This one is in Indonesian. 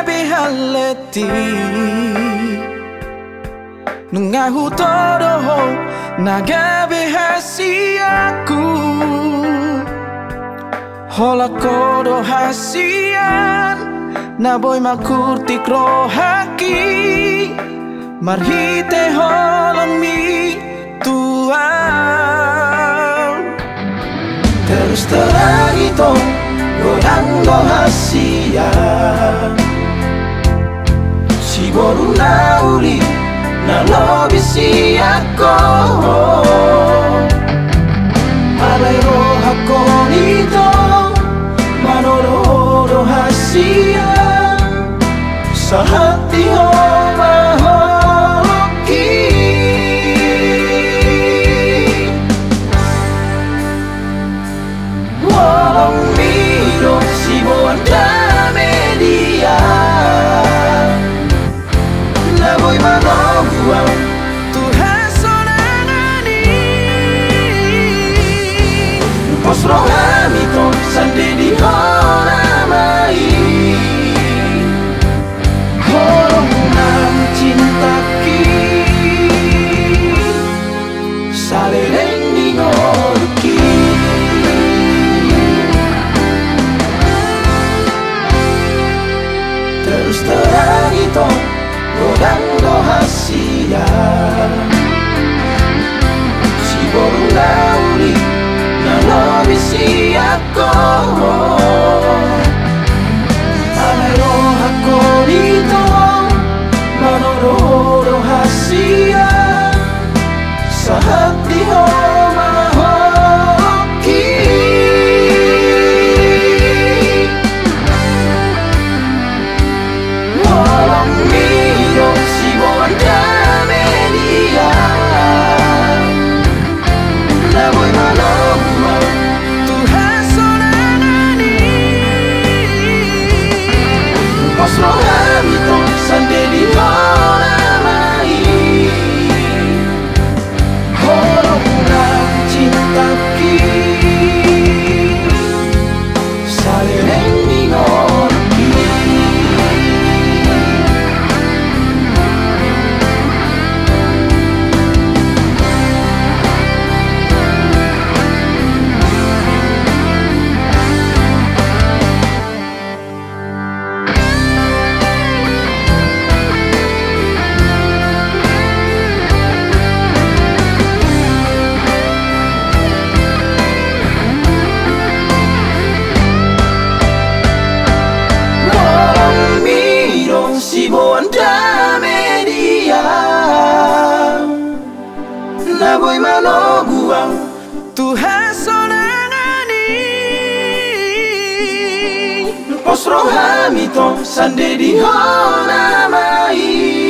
nagabihaleti Nungahu todo nagabihasiaku Hola kodo hasian Naboy makurtik rohaki. Marhite holang mi tuan. Terus terang itu Godang hasian Iboru nauri na lobisi yako Alero hako nito Manororo hasia Sahara Musroh hamikum sandidihah 李总 Naboy manoguang Tuhan sonangani. Posro hamito sande di hona mai Oh